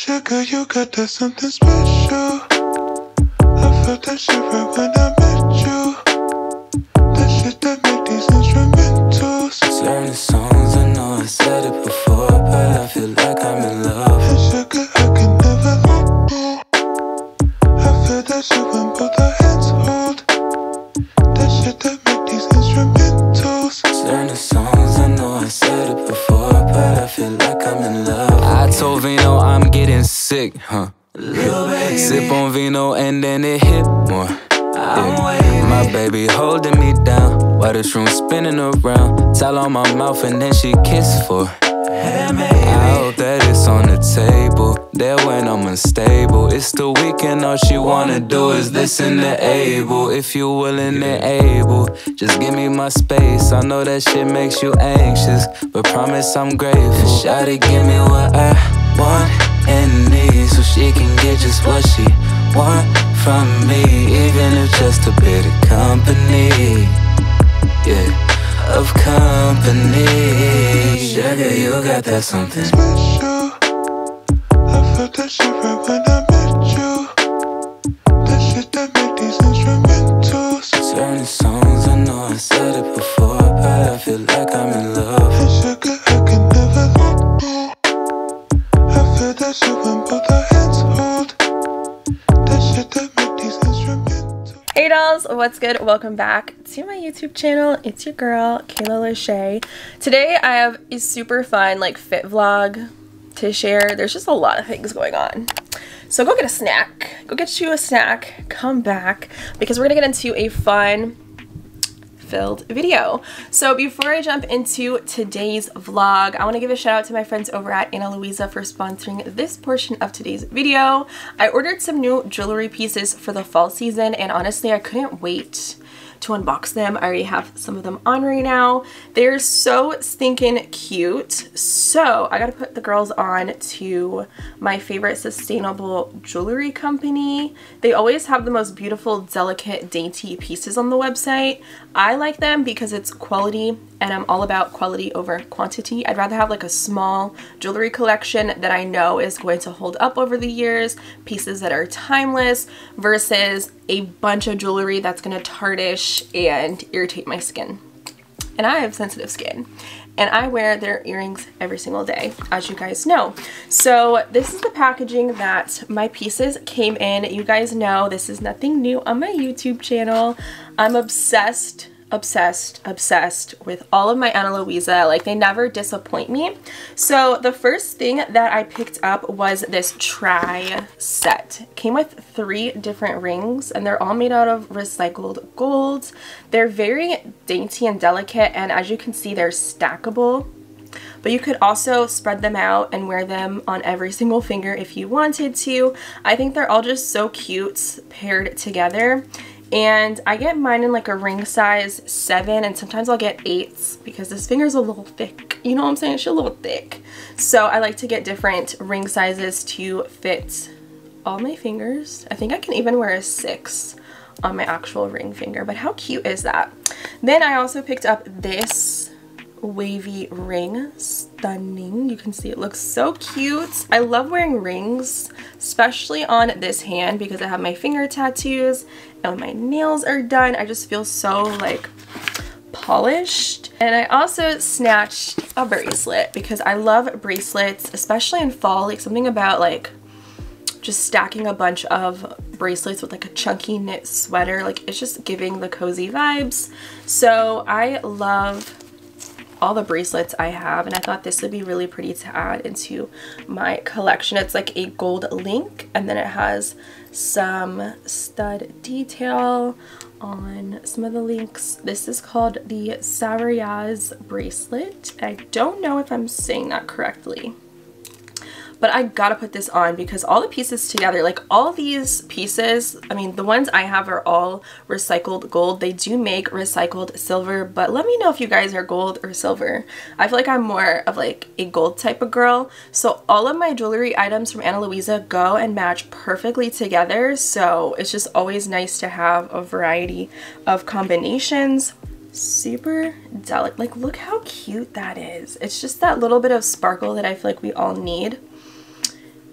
Sugar, you got that something special. I felt that shit right when I met you. Around. On my mouth and then she kiss for. Hey, I hope that it's on the table. There when I'm unstable. It's the weekend, all she wanna do is listen to Abel. If you willing and able, just give me my space. I know that shit makes you anxious, but promise I'm grateful. Shawty, give me what I want and need, so she can get just what she want from me, even if just a bit of company. Yeah of company. Sugar, you got that something. special. I felt that shit right when I met you. That shit that make these instrumentals. Certain songs, I know I said it before, but I feel like I'm in love. And sugar, I can never let go. I feel that shit when both our hands hold. That shit that make these instrumentals. Hey dolls, what's good? Welcome back to my YouTube channel. It's your girl, Kayla Lashae. Today I have a super fun like fit vlog to share. There's just a lot of things going on. So go get a snack. Go get you a snack. Come back because we're gonna get into a fun filled video. So before I jump into today's vlog, I want to give a shout out to my friends over at Ana Luisa for sponsoring this portion of today's video. I ordered some new jewelry pieces for the fall season and honestly I couldn't wait to unbox them. I already have some of them on right now. They're so stinking cute. So I gotta put the girls on to my favorite sustainable jewelry company. They always have the most beautiful, delicate, dainty pieces on the website. I like them because it's quality and I'm all about quality over quantity. I'd rather have like a small jewelry collection that I know is going to hold up over the years, pieces that are timeless versus a bunch of jewelry that's gonna tarnish and irritate my skin. And I have sensitive skin and I wear their earrings every single day, as you guys know. So this is the packaging that my pieces came in. You guys know this is nothing new on my YouTube channel. I'm obsessed obsessed obsessed with all of my Ana Luisa. Like they never disappoint me. So the first thing that I picked up was this tri set. Came with three different rings and they're all made out of recycled gold. They're very dainty and delicate and as you can see they're stackable. But you could also spread them out and wear them on every single finger if you wanted to. I think they're all just so cute paired together and I get mine in like a ring size 7 and sometimes I'll get 8s because this finger's a little thick. You know what I'm saying? She's a little thick. So I like to get different ring sizes to fit all my fingers. I think I can even wear a 6 on my actual ring finger, but how cute is that? Then I also picked up this wavy ring stunning you can see it looks so cute i love wearing rings especially on this hand because i have my finger tattoos and when my nails are done. I just feel so like polished. And i also snatched a bracelet because i love bracelets especially in fall. Like something about like just stacking a bunch of bracelets with like a chunky knit sweater. Like it's just giving the cozy vibes. So i love all the bracelets I have and I thought this would be really pretty to add into my collection. It's like a gold link and then it has some stud detail on some of the links. This is called the Sarayaz bracelet. I don't know if I'm saying that correctly but I gotta put this on because all the pieces together, like all these pieces, I mean, the ones I have are all recycled gold. They do make recycled silver, but let me know if you guys are gold or silver. I feel like I'm more of like a gold type of girl. So all of my jewelry items from Ana Luisa go and match perfectly together. So it's just always nice to have a variety of combinations super delicate like look how cute that is it's just that little bit of sparkle that I feel like we all need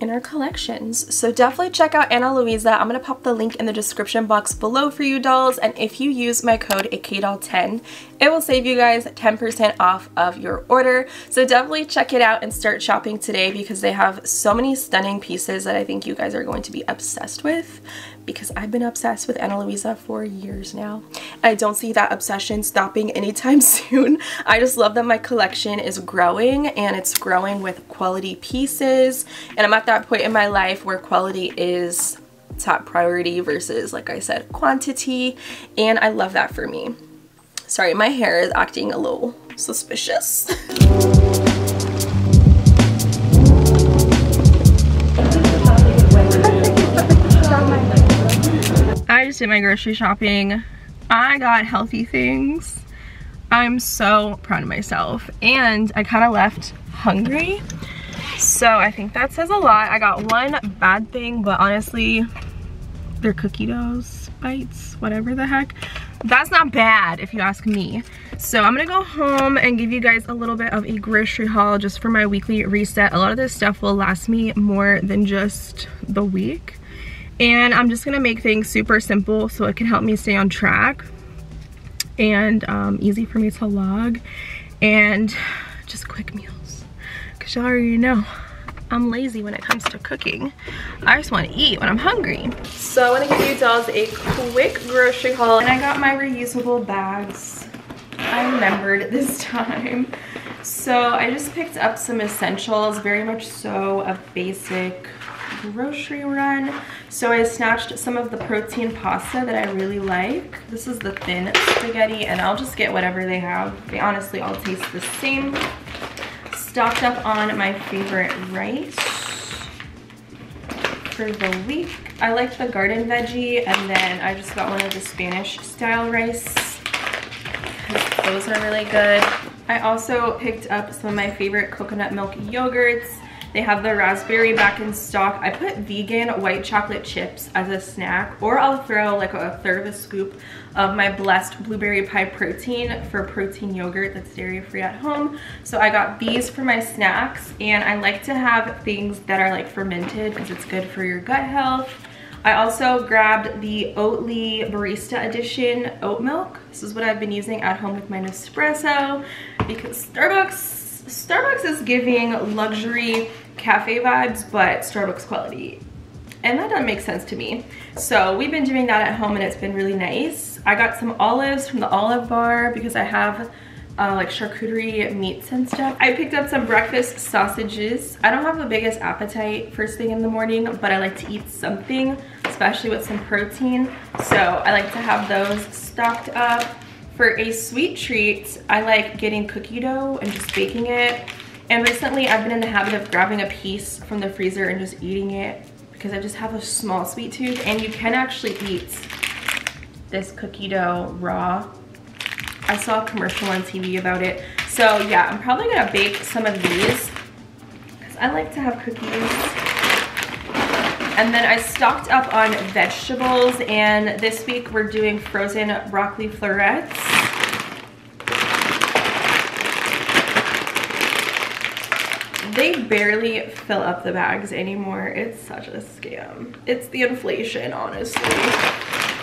in our collections. So definitely check out Ana Luisa. I'm going to pop the link in the description box below for you dolls. And if you use my code AKAYDOLL10, it will save you guys 10% off of your order. So definitely check it out and start shopping today because they have so many stunning pieces that I think you guys are going to be obsessed with because I've been obsessed with Ana Luisa for years now. I don't see that obsession stopping anytime soon. I just love that my collection is growing and it's growing with quality pieces and I'm at that point in my life where quality is top priority versus like I said quantity and I love that for me. Sorry my hair is acting a little suspicious. just did my grocery shopping. I got healthy things. I'm so proud of myself. And I kind of left hungry. So I think that says a lot. I got one bad thing, but honestly, they're cookie doughs, bites, whatever the heck. That's not bad if you ask me. So I'm gonna go home and give you guys a little bit of a grocery haul just for my weekly reset. A lot of this stuff will last me more than just the week and I'm just gonna make things super simple so it can help me stay on track and um, easy for me to log and just quick meals because y'all already know I'm lazy when it comes to cooking. I just want to eat when I'm hungry. So I want to give you dolls a quick grocery haul and I got my reusable bags. I remembered this time. So I just picked up some essentials, very much so a basic grocery run. So I snatched some of the protein pasta that I really like. This is the thin spaghetti and I'll just get whatever they have. They honestly all taste the same. Stocked up on my favorite rice for the week. I like the garden veggie and then I just got one of the Spanish style rice those are really good. I also picked up some of my favorite coconut milk yogurts. They have the raspberry back in stock. I put vegan white chocolate chips as a snack or I'll throw like a third of a scoop of my blessed blueberry pie protein for protein yogurt that's dairy free at home. So I got these for my snacks and I like to have things that are like fermented because it's good for your gut health. I also grabbed the Oatly Barista Edition oat milk. This is what I've been using at home with my Nespresso because Starbucks Starbucks is giving luxury cafe vibes, but Starbucks quality. And that doesn't make sense to me. So we've been doing that at home and it's been really nice. I got some olives from the olive bar because I have uh, like charcuterie meats and stuff. I picked up some breakfast sausages. I don't have the biggest appetite first thing in the morning, but I like to eat something, especially with some protein. So I like to have those stocked up. For a sweet treat, I like getting cookie dough and just baking it and recently I've been in the habit of grabbing a piece from the freezer and just eating it because I just have a small sweet tooth and you can actually eat this cookie dough raw. I saw a commercial on TV about it. So yeah, I'm probably gonna bake some of these because I like to have cookies. And then I stocked up on vegetables and this week we're doing frozen broccoli florets. They barely fill up the bags anymore. It's such a scam. It's the inflation, honestly.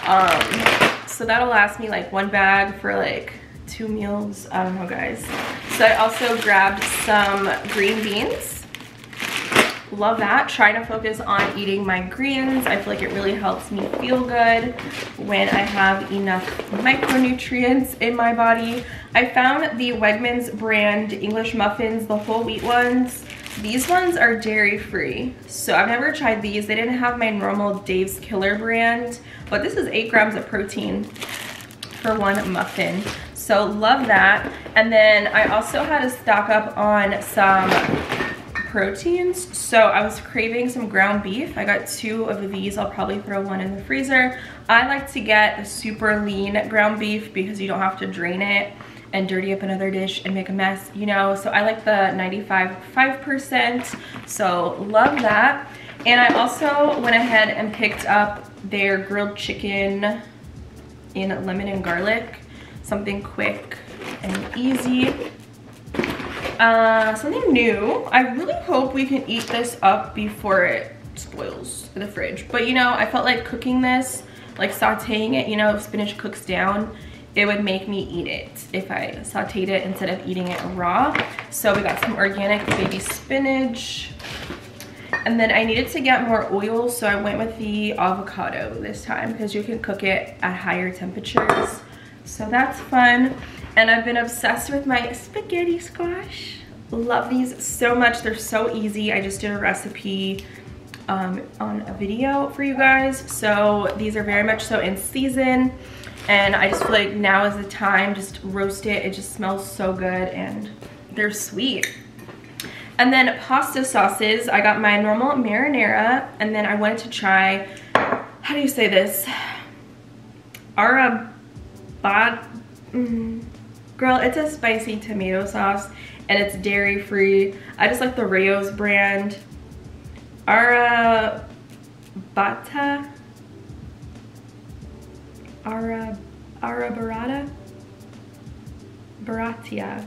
Um, so that'll last me like one bag for like two meals. I don't know, guys. So I also grabbed some green beans love that. Trying to focus on eating my greens i feel like it really helps me feel good when i have enough micronutrients in my body. I found the wegmans brand english muffins the whole wheat ones. These ones are dairy free so i've never tried these. They didn't have my normal dave's killer brand but this is eight grams of protein for one muffin so love that. And then i also had to stock up on some proteins. So I was craving some ground beef. I got two of these. I'll probably throw one in the freezer. I like to get the super lean ground beef because you don't have to drain it and dirty up another dish and make a mess, you know. So I like the 95 5%. So love that. And I also went ahead and picked up their grilled chicken in lemon and garlic. Something quick and easy. Uh, something new. I really hope we can eat this up before it spoils in the fridge. But you know, I felt like cooking this, like sauteing it, you know, if spinach cooks down, it would make me eat it if I sauteed it instead of eating it raw. So we got some organic baby spinach. And then I needed to get more oil, so I went with the avocado this time because you can cook it at higher temperatures. So that's fun. And I've been obsessed with my spaghetti squash. Love these so much. They're so easy. I just did a recipe um, on a video for you guys. So these are very much so in season. And I just feel like now is the time. Just roast it. It just smells so good and they're sweet. And then pasta sauces. I got my normal marinara. And then I wanted to try, how do you say this? Arabad. Mm, girl, it's a spicy tomato sauce and it's dairy free. I just like the Rao's brand. Arabata. Uh, uh, Ara, Arabarata? Baratia.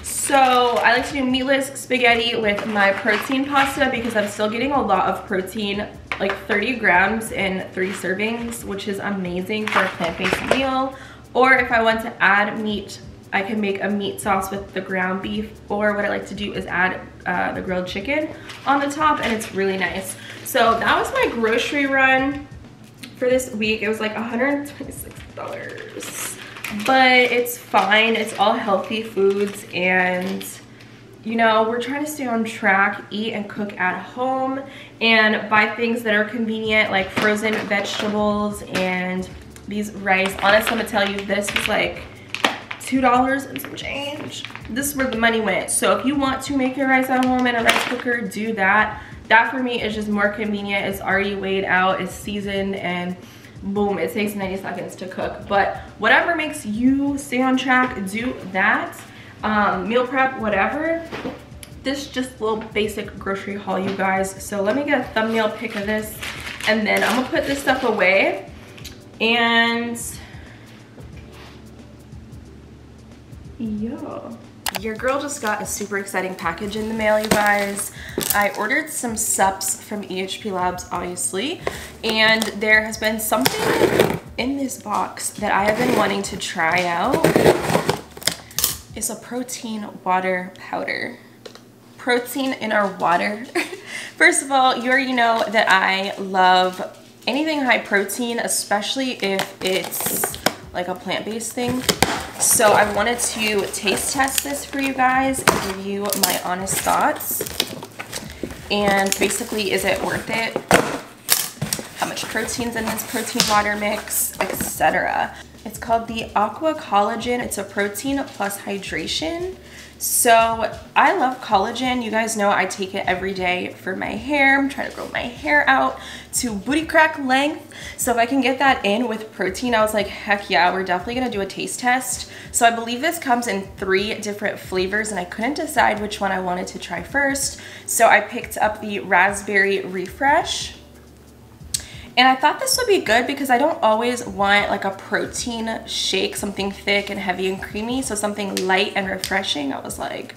So I like to do meatless spaghetti with my protein pasta because I'm still getting a lot of protein, like 30 grams in three servings, which is amazing for a plant-based meal. Or if I want to add meat, I can make a meat sauce with the ground beef. Or what I like to do is add uh, the grilled chicken on the top and it's really nice. So that was my grocery run for this week. It was like $126 but it's fine. It's all healthy foods and you know, we're trying to stay on track, eat and cook at home and buy things that are convenient like frozen vegetables and these rice. Honestly, I'm gonna tell you, this is like $2 and some change. This is where the money went. So if you want to make your rice at home in a rice cooker, do that. That for me is just more convenient. It's already weighed out, it's seasoned and boom, it takes 90 seconds to cook. But whatever makes you stay on track, do that. Um, meal prep, whatever. This just little basic grocery haul, you guys. So let me get a thumbnail pic of this and then I'm gonna put this stuff away and yeah. Your girl just got a super exciting package in the mail, you guys. I ordered some sups from EHP Labs, obviously, and there has been something in this box that I have been wanting to try out. It's a protein water powder. Protein in our water. First of all, you already know that I love anything high protein, especially if it's like a plant-based thing. So I wanted to taste test this for you guys and give you my honest thoughts. And basically, is it worth it? How much protein's in this protein water mix, etc. It's called the Aqua Collagen. It's a protein plus hydration. So I love collagen. You guys know I take it every day for my hair. I'm trying to grow my hair out to booty crack length. So if I can get that in with protein, I was like, heck yeah, we're definitely gonna do a taste test. So I believe this comes in three different flavors and I couldn't decide which one I wanted to try first. So I picked up the Raspberry Refresh. And I thought this would be good because I don't always want like a protein shake, something thick and heavy and creamy. So something light and refreshing. I was like,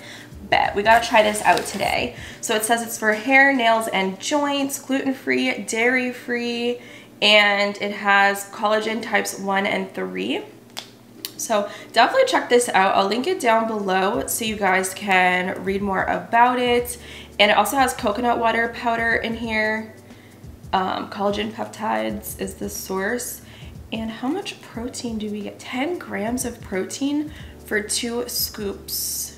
bet. We gotta try this out today. So it says it's for hair, nails, and joints, gluten-free, dairy-free, and it has collagen types 1 and 3. So definitely check this out. I'll link it down below so you guys can read more about it. And it also has coconut water powder in here um, collagen peptides is the source. And how much protein do we get? 10 grams of protein for two scoops.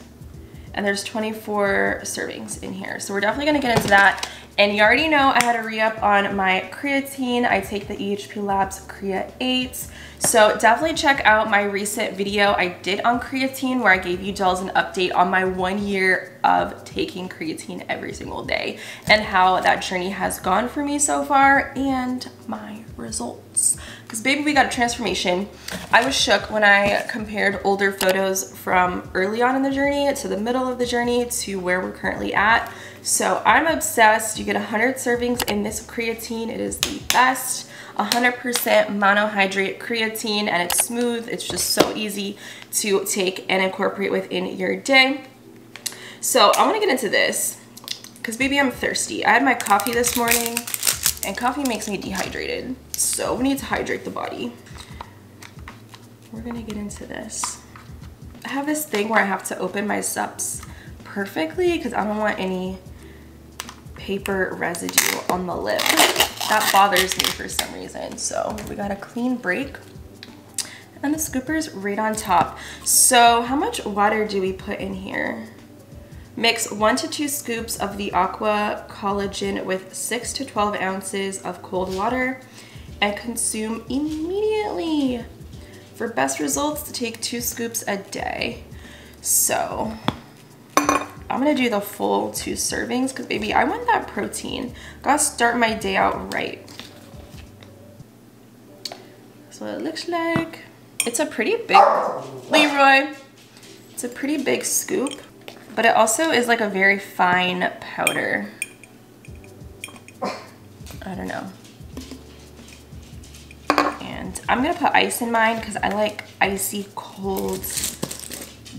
And there's 24 servings in here. So we're definitely gonna get into that. And you already know I had a re-up on my creatine. I take the EHP Labs Crea 8. So definitely check out my recent video I did on creatine where I gave you dolls an update on my one year of taking creatine every single day and how that journey has gone for me so far and my results. Because baby, we got a transformation. I was shook when I compared older photos from early on in the journey to the middle of the journey to where we're currently at. So I'm obsessed. You get 100 servings in this creatine. It is the best. 100% monohydrate creatine and it's smooth. It's just so easy to take and incorporate within your day. So I'm gonna get into this because baby, I'm thirsty. I had my coffee this morning and coffee makes me dehydrated. So we need to hydrate the body. We're gonna get into this. I have this thing where I have to open my sups perfectly because I don't want any paper residue on the lip. That bothers me for some reason. So we got a clean break. And the scooper's right on top. So how much water do we put in here? Mix one to two scoops of the Aqua Collagen with six to 12 ounces of cold water and consume immediately. For best results, to take two scoops a day. So I'm gonna do the full two servings because baby, I want that protein. Gotta start my day out right. That's what it looks like. It's a pretty big, Leroy. It's a pretty big scoop, but it also is like a very fine powder. I don't know. And I'm gonna put ice in mine because I like icy cold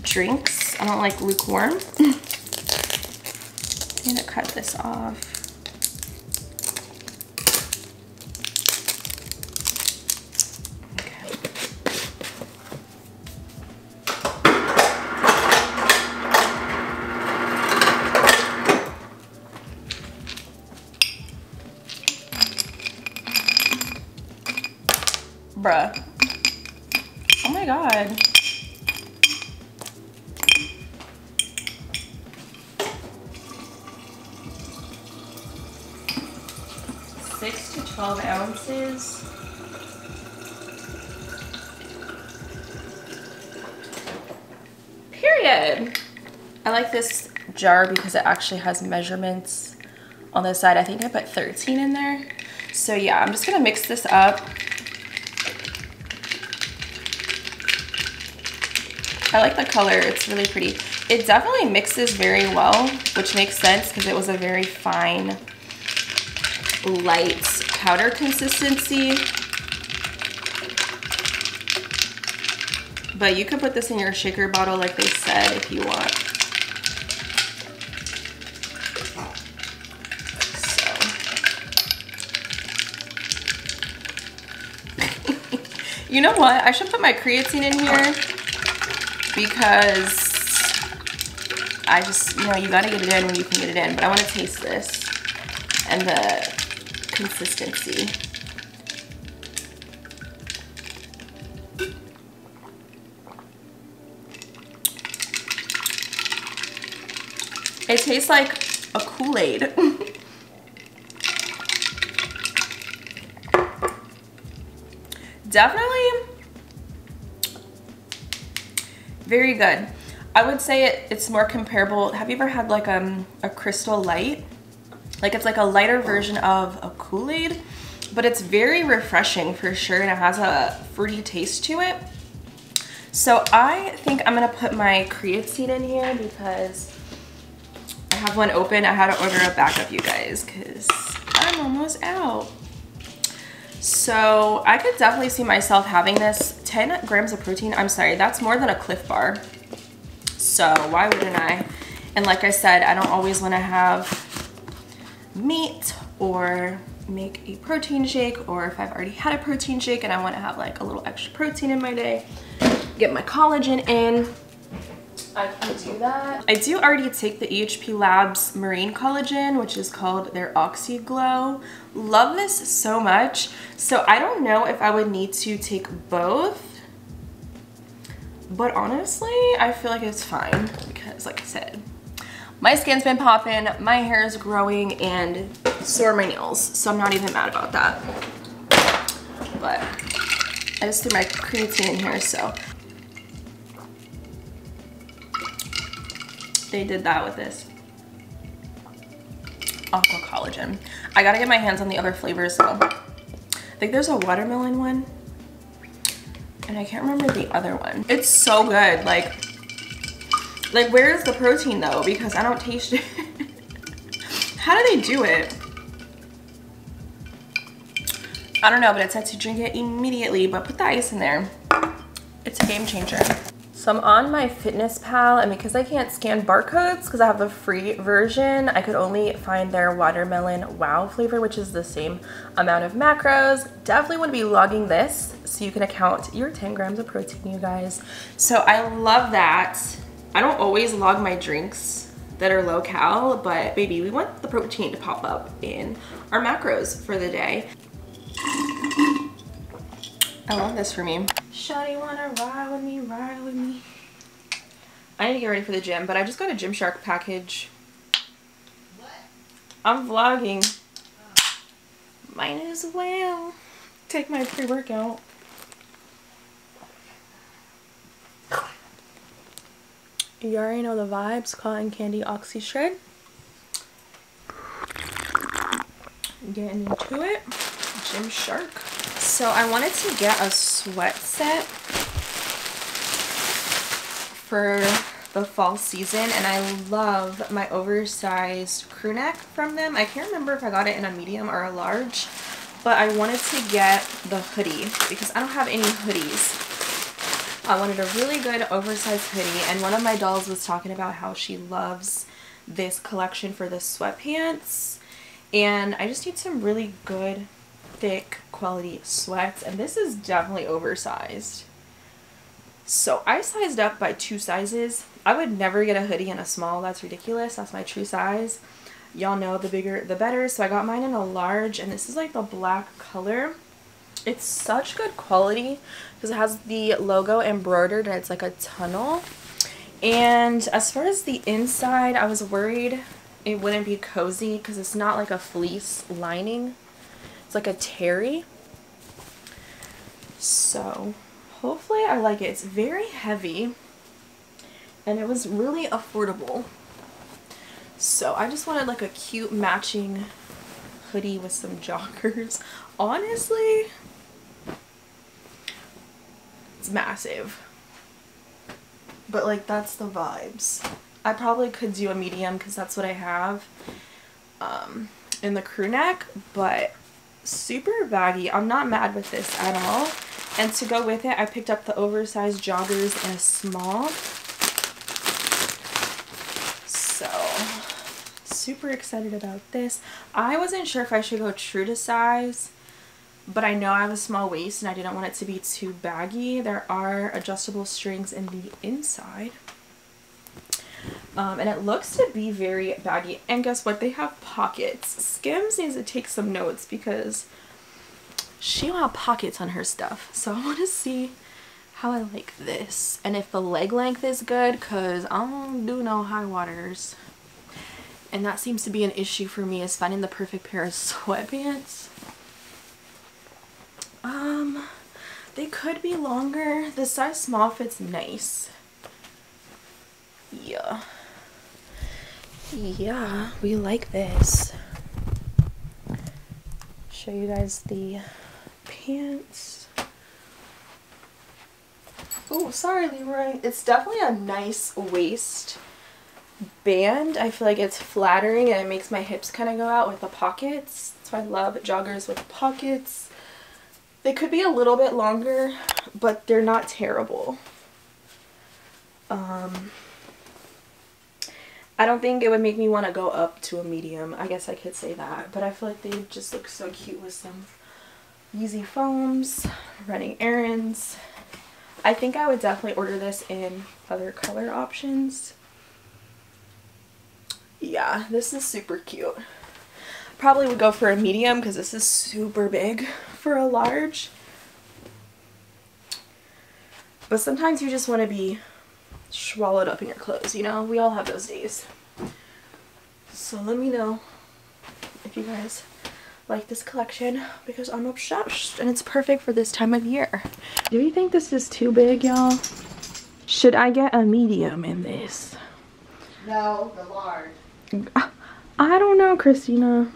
drinks. I don't like lukewarm. I'm gonna cut this off. Bruh. Oh my god. Six to 12 ounces. Period. I like this jar because it actually has measurements on the side. I think I put 13 in there. So yeah, I'm just gonna mix this up. I like the color, it's really pretty. It definitely mixes very well, which makes sense because it was a very fine, light powder consistency. But you could put this in your shaker bottle like they said if you want. So. you know what? I should put my creatine in here because I just, you know, you gotta get it in when you can get it in. But I wanna taste this and the consistency. It tastes like a Kool-Aid. Definitely very good. I would say it, it's more comparable. Have you ever had like um, a Crystal Light? Like it's like a lighter version of a Kool-Aid, but it's very refreshing for sure and it has a fruity taste to it. So I think I'm gonna put my creatine in here because I have one open. I had to order a backup, you guys, because I'm almost out. So I could definitely see myself having this 10 grams of protein. I'm sorry, that's more than a Clif Bar. So why wouldn't I? And like I said, I don't always want to have meat or make a protein shake or if I've already had a protein shake and I want to have like a little extra protein in my day, get my collagen in, I can do that. I do already take the EHP Labs Marine Collagen, which is called their Oxy Glow. Love this so much. So I don't know if I would need to take both, but honestly, I feel like it's fine because like I said, my skin's been popping, my hair is growing, and so are my nails. So I'm not even mad about that. But I just threw my creatine in here, so. They did that with this. Aqua Collagen. I gotta get my hands on the other flavors though. I think there's a watermelon one. And I can't remember the other one. It's so good. Like, like, where is the protein though? Because I don't taste it. How do they do it? I don't know, but it said to drink it immediately, but put the ice in there. It's a game changer. So I'm on MyFitnessPal, and because I can't scan barcodes because I have the free version, I could only find their watermelon wow flavor, which is the same amount of macros. Definitely want to be logging this so you can account your 10 grams of protein, you guys. So I love that. I don't always log my drinks that are low cal, but baby, we want the protein to pop up in our macros for the day. I love this for me. Shawty wanna ride with me, ride with me. I need to get ready for the gym, but I just got a Gymshark package. What? I'm vlogging. Oh. Might as well take my pre-workout. You already know the vibes. Cotton Candy OxyShred. Getting into it. Gymshark. So I wanted to get a sweat set for the fall season and I love my oversized crew neck from them. I can't remember if I got it in a medium or a large, but I wanted to get the hoodie because I don't have any hoodies. I wanted a really good oversized hoodie and one of my dolls was talking about how she loves this collection for the sweatpants and I just need some really good thick quality sweats and this is definitely oversized. So I sized up by two sizes. I would never get a hoodie in a small. That's ridiculous. That's my true size. Y'all know the bigger the better. So I got mine in a large and this is like the black color. It's such good quality because it has the logo embroidered and it's like a tunnel. And as far as the inside, I was worried it wouldn't be cozy because it's not like a fleece lining. It's like a terry. So hopefully I like it. It's very heavy and it was really affordable. So I just wanted like a cute matching hoodie with some joggers. Honestly, it's massive. But like that's the vibes. I probably could do a medium because that's what I have um, in the crew neck, but super baggy. I'm not mad with this at all. And to go with it, I picked up the oversized joggers in a small. So, super excited about this. I wasn't sure if I should go true to size, but I know I have a small waist and I didn't want it to be too baggy. There are adjustable strings in the inside. Um, and it looks to be very baggy. And guess what? They have pockets. Skims needs to take some notes because she don't have pockets on her stuff. So I want to see how I like this. And if the leg length is good because I don't do no high waters. And that seems to be an issue for me is finding the perfect pair of sweatpants. Um, they could be longer. The size small fits nice. Yeah yeah, we like this. Show you guys the pants. Oh, sorry, Leroy. It's definitely a nice waist band. I feel like it's flattering and it makes my hips kind of go out with the pockets. So I love joggers with pockets. They could be a little bit longer, but they're not terrible. Um, I don't think it would make me want to go up to a medium. I guess I could say that. But I feel like they just look so cute with some Yeezy foams, running errands. I think I would definitely order this in other color options. Yeah, this is super cute. Probably would go for a medium because this is super big for a large. But sometimes you just want to be swallowed up in your clothes, you know? We all have those days. So let me know if you guys like this collection because I'm obsessed and it's perfect for this time of year. Do you think this is too big, y'all? Should I get a medium in this? No, the large. I don't know, Christina.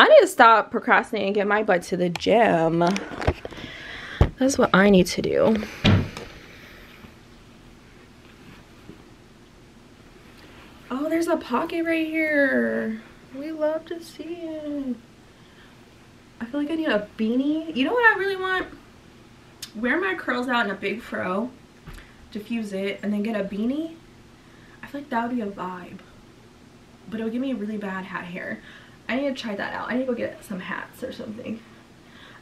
I need to stop procrastinating and get my butt to the gym. That's what I need to do. Oh, there's a pocket right here. We love to see it. I feel like I need a beanie. You know what I really want? wear my curls out in a big fro, diffuse it, and then get a beanie, I feel like that would be a vibe. But it would give me a really bad hat hair. I need to try that out. I need to go get some hats or something.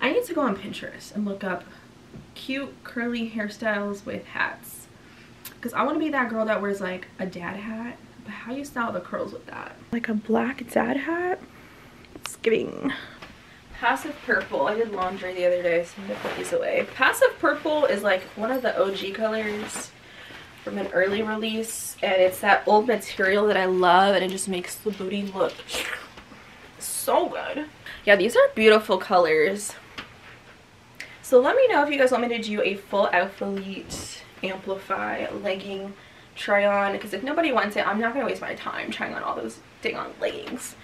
I need to go on Pinterest and look up cute curly hairstyles with hats. Because I want to be that girl that wears like a dad hat. But how you style the curls with that? Like a black dad hat? It's giving. Passive Purple. I did laundry the other day, so I'm gonna put these away. Passive Purple is like one of the OG colors from an early release. And it's that old material that I love and it just makes the booty look so good. Yeah, these are beautiful colors. So let me know if you guys want me to do a full Alphalete Amplify legging try on. Because if nobody wants it, I'm not going to waste my time trying on all those dang on leggings.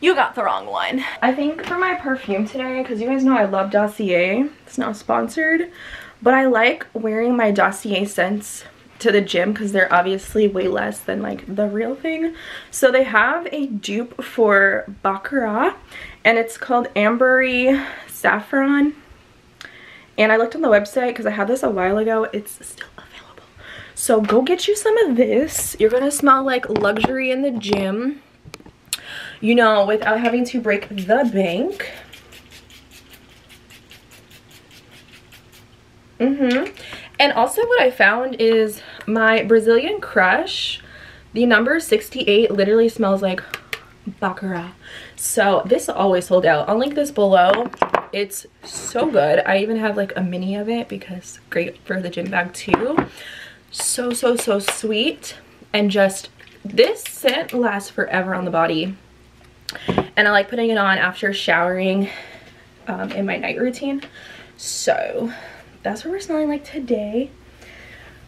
You got the wrong one. I think for my perfume today, because you guys know I love Dossier. It's not sponsored. But I like wearing my Dossier scents to the gym because they're obviously way less than like the real thing. So they have a dupe for Baccarat and it's called Ambery Saffron and I looked on the website because I had this a while ago. It's still available. So go get you some of this. You're going to smell like luxury in the gym. You know, without having to break the bank. Mm-hmm. And also what I found is my Brazilian Crush, the number 68 literally smells like Baccarat. So this always sold out. I'll link this below. It's so good. I even have like a mini of it because great for the gym bag too. So, so, so sweet. And just, this scent lasts forever on the body. And I like putting it on after showering um, in my night routine. So that's what we're smelling like today.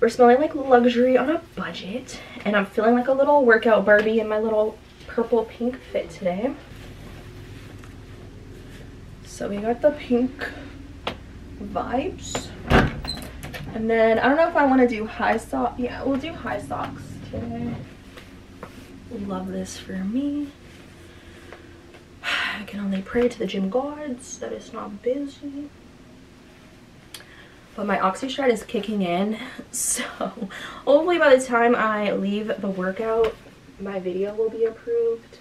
We're smelling like luxury on a budget. And I'm feeling like a little workout Barbie in my little purple pink fit today. So we got the pink vibes. And then I don't know if I want to do high socks. Yeah, we'll do high socks today. Love this for me. I can only pray to the gym gods that it's not busy. But my OxyShred is kicking in. So hopefully by the time I leave the workout, my video will be approved.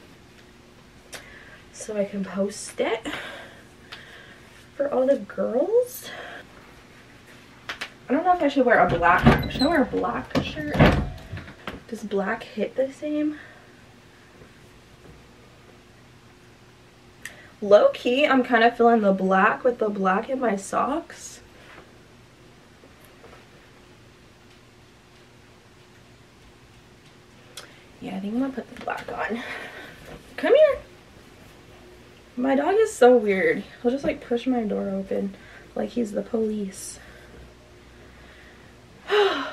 So I can post it for all the girls. I don't know if I should wear a black, should I wear a black shirt? Does black hit the same? Low key, I'm kind of feeling the black with the black in my socks. Yeah, I think I'm gonna put the black on. Come here. My dog is so weird. He'll just like push my door open like he's the police. Why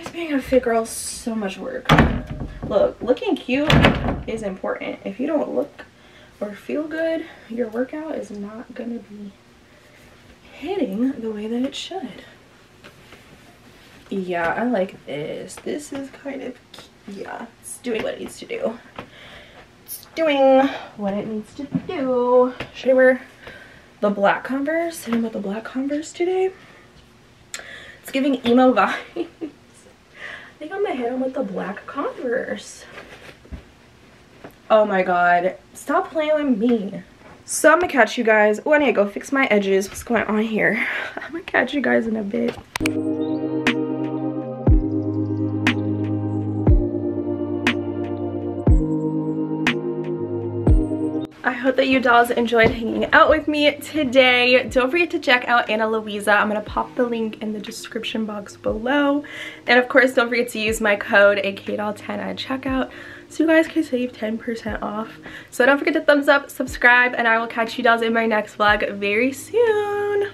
is being a fit girl so much work? Look, looking cute is important. If you don't look or feel good, your workout is not gonna be hitting the way that it should. Yeah, I like this. This is kind of, yeah, it's doing what it needs to do It's doing what it needs to do. Should I wear the black Converse? Sitting with the black Converse today. It's giving emo vibes. I think I'm gonna hit him with the black Converse. Oh my god. Stop playing with me. So I'm gonna catch you guys. Oh, I need to go fix my edges. What's going on here? I'm gonna catch you guys in a bit. I hope that you dolls enjoyed hanging out with me today. Don't forget to check out Ana Luisa. I'm going to pop the link in the description box below. And of course, don't forget to use my code AKAYDOLL10 at checkout so you guys can save 10% off. So don't forget to thumbs up, subscribe, and I will catch you dolls in my next vlog very soon.